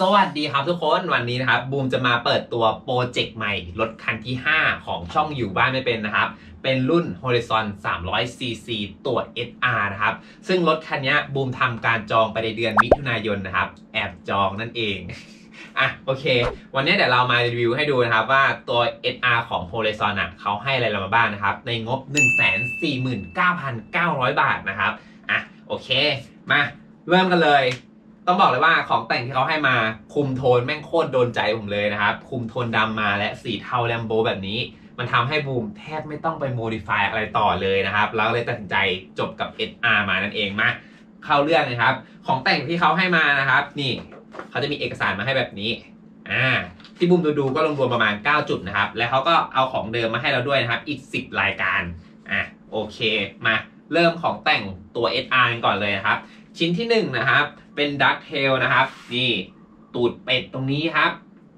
สวัสดีครับทุกคนวันนี้นะครับบูมจะมาเปิดตัวโปรเจกต์ใหม่ รถคันที่ 5 ของช่องอยู่บ้านไม่เป็นนะครับ เป็นรุ่น Horizon 300cc ตัว SR นะครับ ซึ่งรถคันนี้บูมทำการจองไปในเดือนมิถุนายนนะครับ แอบจองนั่นเองอะโอเค วันนี้เดี๋ยวเรามารีวิวให้ดูนะครับว่าตัว SR ของ Horizon อะเขาให้อะไรเรามาบ้างนะครับ ในงบ 149,900 บาทนะครับอะโอเค มาเริ่มกันเลย ต้องบอกเลยว่าของแต่งที่เขาให้มาคุมโทนแม่งโคตรโดนใจผมเลยนะครับ คุมโทนดำมาและสีเทาแลมโบแบบนี้ มันทำให้บูมแทบไม่ต้องไปโมดิฟายอะไรต่อเลยนะครับ แล้วเลยตัดสินใจจบกับ SR มานั่นเองมาเข้าเรื่องนะครับ ของแต่งที่เขาให้มานะครับ นี่เขาจะมีเอกสารมาให้แบบนี้อ่าที่บูมดูดูๆก็รวมประมาณ 9 จุดนะครับ และเขาก็เอาของเดิมมาให้เราด้วยนะครับ อีก 10 รายการอะโอเคมาเริ่มของแต่งตัว SR กันก่อนเลยนะครับ ชิ้นที่1นะครับ เป็น ducktail นะครับ นี่ตูดเป็ดตรงนี้ครับ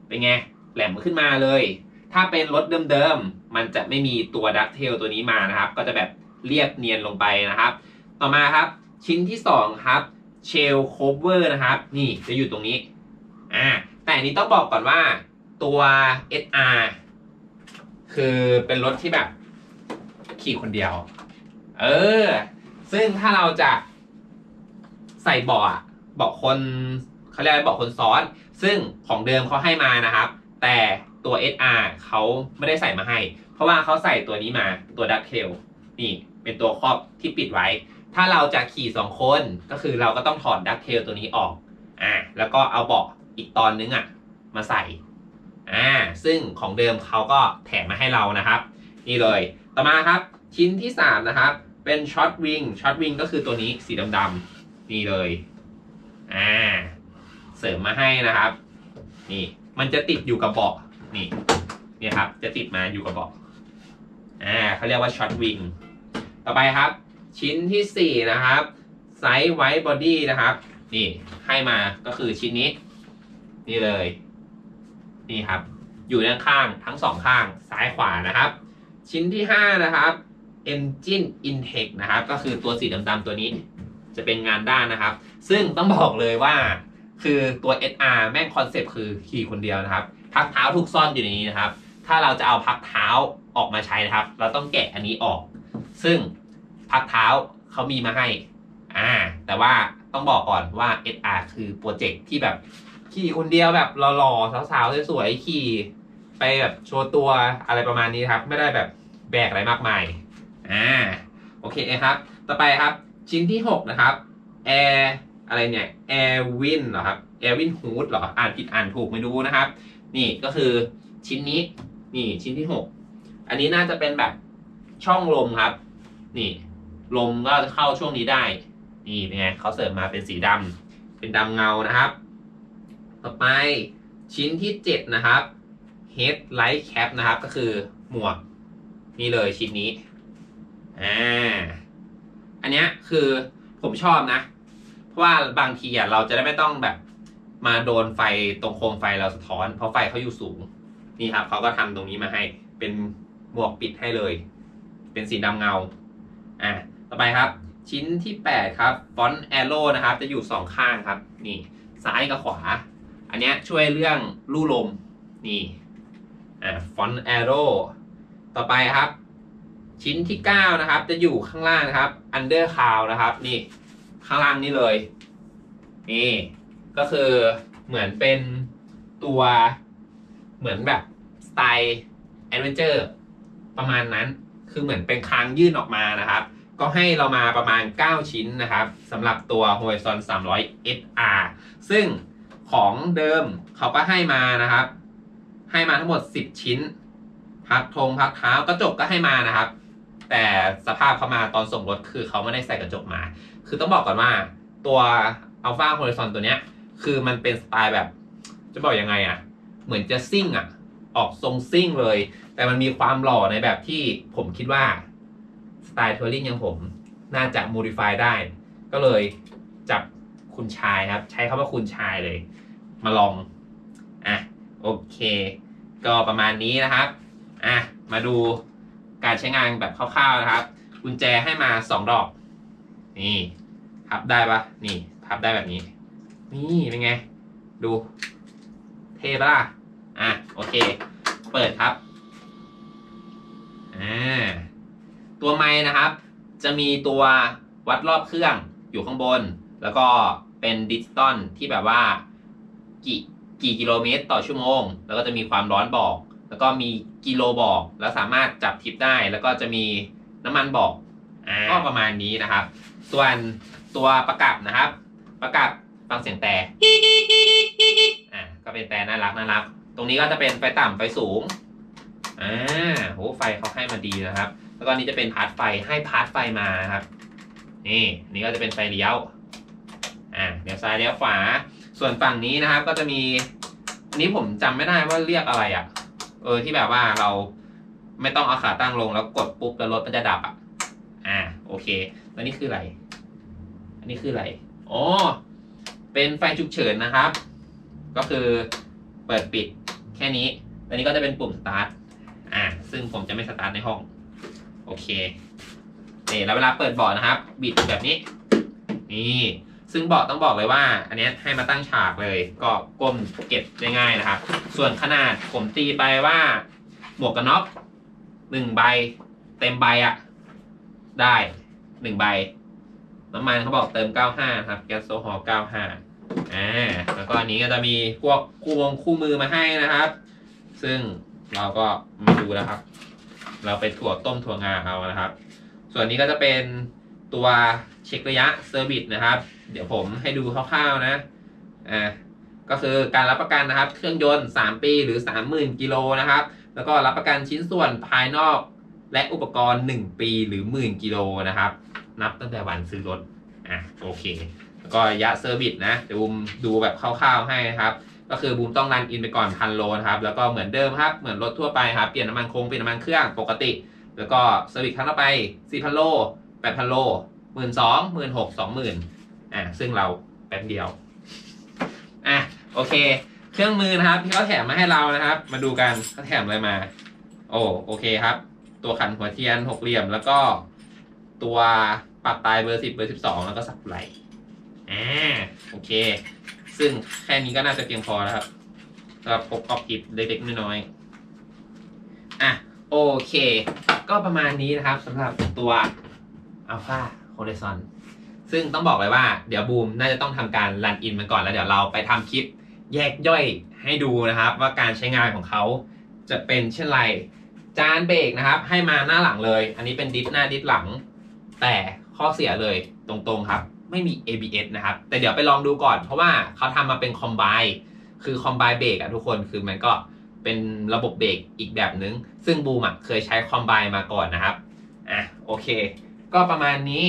เป็นไง แหลมขึ้นมาเลย ถ้าเป็นรถเดิมๆ มันจะไม่มีตัว ducktail ตัวนี้มานะครับ ก็จะแบบเรียบเนียนลงไปนะครับ ต่อมาครับ ชิ้นที่ 2 ครับ shell cover นะครับ นี่จะอยู่ตรงนี้อ่าแต่อันนี้ต้องบอกก่อนว่าตัว SR คือเป็นรถที่แบบ ขี่คนเดียว เออ ซึ่งถ้าเราจะใส่เบาะ เบาะคนเขาเรียกอะไรเบาะคนซ้อน ซึ่งของเดิมเขาให้มานะครับ แต่ตัว SR เขาไม่ได้ใส่มาให้ เพราะว่าเขาใส่ตัวนี้มาตัว ducktail นี่เป็นตัวครอบที่ปิดไว้ ถ้าเราจะขี่สองคนก็คือเราก็ต้องถอด ducktail ตัวนี้ออกอ่าแล้วก็เอาเบาะอีกตอนนึงอะมาใส่อ่าซึ่งของเดิมเขาก็แถมมาให้เรานะครับ นี่เลย ต่อมาครับชิ้นที่ 3 นะครับ เป็นช็อตวิงช็อตวิงก็คือตัวนี้สีดำๆนี่เลย อ่าเสริมมาให้นะครับ นี่ มันจะติดอยู่กับเบาะนี่เนี่ยครับ จะติดมาอยู่กับเบาะอ่าเขาเรียกว่าช็อตวิงต่อไปครับ ชิ้นที่4นะครับ side wide body นะครับ นี่ให้มาก็คือชิ้นนี้ นี่เลย นี่ครับ อยู่ด้านข้างทั้งสองข้างซ้ายขวานะครับ ชิ้นที่5นะครับ Engine Intake นะครับ ก็คือตัวสีดำๆตัวนี้ จะเป็นงานด้านนะครับ ซึ่งต้องบอกเลยว่า คือตัว SR แม่ง concept คือขี่คนเดียวนะครับ พักเท้าถูกซ่อนอยู่ในนี้นะครับ ถ้าเราจะเอาพักเท้าออกมาใช้นะครับ เราต้องแกะอันนี้ออก ซึ่งพักเท้าเขามีมาให้อ่าแต่ว่าต้องบอกก่อนว่า SR คือโปรเจกต์ที่แบบขี่คนเดียวแบบหล่อๆสาวๆสวยๆขี่ไปแบบโชว์ตัวอะไรประมาณนี้ครับ ไม่ได้แบบแบกอะไรมากมายอ่าโอเคครับ ต่อไปครับ ชิ้นที่ 6 นะครับ Air อะไรเนี่ย Air Win เหรอครับ Air Win Hood เหรอ อ่านผิดอ่านถูกไม่รู้นะครับ นี่ก็คือชิ้นนี้ นี่ชิ้นที่ 6 อันนี้น่าจะเป็นแบบช่องลมครับ นี่ ลมก็จะเข้าช่วงนี้ได้ นี่เป็นไงเขาเสริมมาเป็นสีดำเป็นดำเงานะครับ ต่อไปชิ้นที่ 7 นะครับ Headlight Cap นะครับ ก็คือหมวกนี่เลยชิ้นนี้ อ่า อันเนี้ยคือผมชอบนะ เพราะว่าบางทีอะเราจะได้ไม่ต้องแบบมาโดนไฟตรงโคมไฟเราสะท้อน เพราะไฟเขาอยู่สูง นี่ครับเขาก็ทำตรงนี้มาให้ เป็นหมวกปิดให้เลย เป็นสีดำเงา อ่าต่อไปครับ ชิ้นที่ 8 ครับ front aero นะครับ จะอยู่สองข้างครับ นี่ซ้ายกับขวา อันนี้ช่วยเรื่องลู่ลม นี่ อ่า front aero ต่อไปครับ ชิ้นที่ 9 นะครับ จะอยู่ข้างล่างนะครับ under cowl นะครับ นี่ข้างล่างนี่เลย นี่ ก็คือเหมือนเป็นตัวเหมือนแบบสไตล์ adventure ประมาณนั้น คือเหมือนเป็นคางยื่นออกมานะครับ ก็ให้เรามาประมาณ 9 ชิ้นนะครับสำหรับตัว Horizon 300 SR ซึ่งของเดิมเขาก็ให้มานะครับ ให้มาทั้งหมด 10 ชิ้น พักธงพักเท้ากระจกก็ให้มานะครับ แต่สภาพเขามาตอนส่งรถคือเขาไม่ได้ใส่กระจกมา คือต้องบอกก่อนว่าตัว Alpha Horizon ตัวเนี้ย คือมันเป็นสไตล์แบบ จะบอกยังไงอะ่ะ เหมือนจะซิ่งอะ่ะ ออกทรงซิ่งเลย แต่มันมีความหล่อในแบบที่ผมคิดว่า สไตล์ทัวริงอย่างผม น่าจะ modify ได้ ก็เลยจับคุณชายครับ ใช้คำว่าคุณชายเลย มาลอง อะ โอเค ก็ประมาณนี้นะครับ อะ มาดู การใช้งานแบบคร่าวๆนะครับ กุญแจให้มาสองดอก นี่พับได้ปะนี่พับได้แบบนี้ นี่เป็นไง ดู เท่ปะล่ะอะโอเค เปิดครับอ่าตัวไม้นะครับ จะมีตัววัดรอบเครื่องอยู่ข้างบน แล้วก็เป็นดิจิตอลที่แบบว่า กี่กี่กิโลเมตรต่อชั่วโมง แล้วก็จะมีความร้อนบอก แล้วก็มีกิโลบอกแล้วสามารถจับทิปได้ แล้วก็จะมีน้ำมันบอกอ่าก็ประมาณนี้นะครับ ส่วนตัวประกับนะครับ ประกับฟังก์ชันแต่อ่าก็เป็นแต่น่ารักน่ารัก ตรงนี้ก็จะเป็นไฟต่ำไฟสูงอ่าโหไฟเขาให้มาดีนะครับ แล้วก็นี่จะเป็นพาร์ทไฟให้พาร์ทไฟมานะครับ นี่นี่ก็จะเป็นไฟเลี้ยวอ่าเลี้ยวซ้ายเลี้ยวขวาส่วนฝั่งนี้นะครับ ก็จะมี อันนี้ผมจำไม่ได้ว่าเรียกอะไรอะ เออที่แบบว่าเราไม่ต้องเอาขาตั้งลงแล้วกดปุ๊บแล้วรถมันจะดับอะ อ่า โอเค แล้วนี่คืออะไร อันนี้คืออะไรอ๋อเป็นไฟฉุกเฉินนะครับ ก็คือเปิดปิดแค่นี้อันนี้ก็จะเป็นปุ่มสตาร์ทอ่า ซึ่งผมจะไม่สตาร์ทในห้อง โอเคนี่แล้วเวลาเปิดเบาะนะครับ บิดแบบนี้ นี่ ซึ่งเบาะต้องบอกเลยว่า อันนี้ให้มาตั้งฉากเลยก็ก้มเก็บได้ง่ายนะครับ ส่วนขนาดผมตีไปว่า หมวกกันน็อกหนึ่งใบ เต็มใบอะได้หนึ่งใบ น้ำมันเขาบอกเติม 95 ครับ แก๊สโซฮอล์95อ่าแล้วก็อันนี้ก็จะมีพวกคู่วงคู่มือมาให้นะครับ ซึ่งเราก็มาดูนะครับ เราไปถั่วต้มถั่วงาเอานะครับ ส่วนนี้ก็จะเป็น ตัวเช็คระยะเซอร์วิสนะครับ เดี๋ยวผมให้ดูคร่าวๆนะอ่าก็คือการรับประกันนะครับ เครื่องยนต์ 3 ปีหรือ 30,000 กิโลนะครับ แล้วก็รับประกันชิ้นส่วนภายนอก และอุปกรณ์ 1 ปีหรือหมื่นกิโลนะครับ นับตั้งแต่วันซื้อรถอะโอเค แล้วก็ระยะเซอร์วิสนะเดี๋ยวบูมดูแบบคร่าวๆให้นะครับ ก็คือบูมต้อง run-in ไปก่อนพันโลนะครับ แล้วก็เหมือนเดิมครับ เหมือนรถทั่วไปครับ เปลี่ยนน้ำมันเครื่องเปลี่ยนน้ำมันเครื่องปกติ แล้วก็ service ครั้งต่อไป4,000โล 8,000โล1 2 0 0 0 1 6 0 0 20,000อะซึ่งเราแป๊บเดียว อะโอเค เครื่องมือนะครับ ที่เขาแถมมาให้เรานะครับ มาดูกันเขาแถมอะไรมา โอ้โอเคครับ ตัวขันหัวเทียนหกเหลี่ยมแล้วก็ตัวปรับตายเบอร์สิบเบอร์สิบสองแล้วก็สับไหลอ่าโอเค ซึ่งแค่นี้ก็น่าจะเพียงพอแล้วครับสำหรับปกกอบกิบเล็กๆน้อยๆอะโอเค ก็ประมาณนี้นะครับสำหรับตัว Alpha Horizon ซึ่งต้องบอกเลยว่าเดี๋ยวบูมน่าจะต้องทำการรันอินมันก่อนแล้วเดี๋ยวเราไปทำคลิปแยกย่อยให้ดูนะครับ ว่าการใช้งานของเขาจะเป็นเช่นไร จานเบรกนะครับ ให้มาหน้าหลังเลย อันนี้เป็นดิสหน้าดิสหลัง แต่ข้อเสียเลยตรงๆครับ ไม่มี ABS นะครับ แต่เดี๋ยวไปลองดูก่อน เพราะว่าเขาทำมาเป็นคอมไบคือคอมไบเบรกอะทุกคนคือมันก็เป็นระบบเบรกอีกแบบนึง ซึ่งบูมอะเคยใช้คอมไบมาก่อนนะครับอะโอเค ก็ประมาณนี้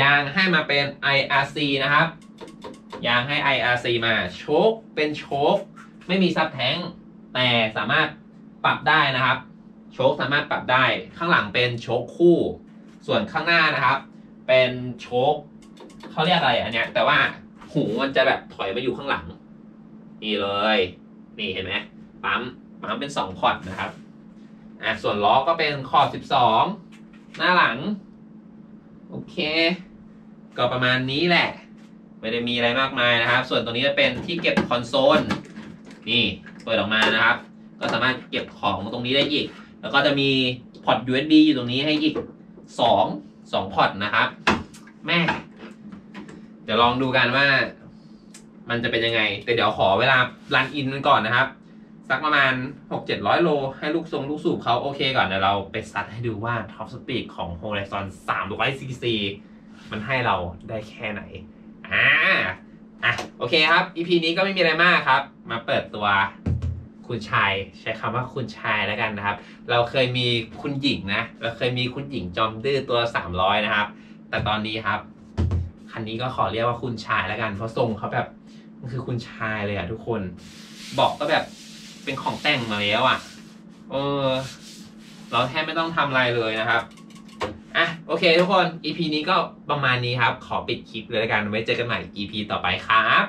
ยางให้มาเป็น IRC นะครับ ยางให้ IRC มาโชคเป็นโชคไม่มีซับแท้งแต่สามารถปรับได้นะครับ โชคสามารถปรับได้ข้างหลังเป็นโชคคู่ ส่วนข้างหน้านะครับ เป็นโชคเขาเรียกอะไรอันเนี้ยแต่ว่าหูมันจะแบบถอยมาอยู่ข้างหลัง นี่เลย นี่เห็นไหมปั๊มปั๊มเป็นสองพอร์ตนะครับอะส่วนล้อก็เป็นขอบสิบสองหน้าหลัง โอเค ก็ประมาณนี้แหละ ไม่ได้มีอะไรมากมายนะครับ ส่วนตรงนี้จะเป็นที่เก็บคอนโซล นี่ เปิดออกมานะครับ ก็สามารถเก็บของตรงนี้ได้อีก แล้วก็จะมี port USB อยู่ตรงนี้ให้อีกสองสองพอร์ตนะครับ แม่ เดี๋ยวลองดูกันว่า มันจะเป็นยังไง แต่เดี๋ยวขอเวลา run-in มันก่อนนะครับ สักประมาณ 6 7 0 0 โล ให้ลูกทรงลูกสูบเขาโอเคก่อนเดี๋ยวเราไปซัดให้ดูว่า top speed ของ Horizon 300 cc มันให้เราได้แค่ไหน อ่า อะ โอเคครับ EP นี้ก็ไม่มีอะไรมากครับ มาเปิดตัวคุณชายใช้คำว่าคุณชายแล้วกันนะครับ เราเคยมีคุณหญิงนะ เราเคยมีคุณหญิงจอมดื้อตัว 300 นะครับ แต่ตอนนี้ครับ คันนี้ก็ขอเรียกว่าคุณชายแล้วกัน เพราะทรงเขาแบบมันคือคุณชายเลยอะทุกคน บอกก็แบบ เป็นของแต่งมาแล้วอะเออเราแทบไม่ต้องทำอะไรเลยนะครับอะโอเคทุกคน EP นี้ก็ประมาณนี้ครับ ขอปิดคลิปเลยแล้วกันไว้เจอกันใหม่ EP ต่อไปครับ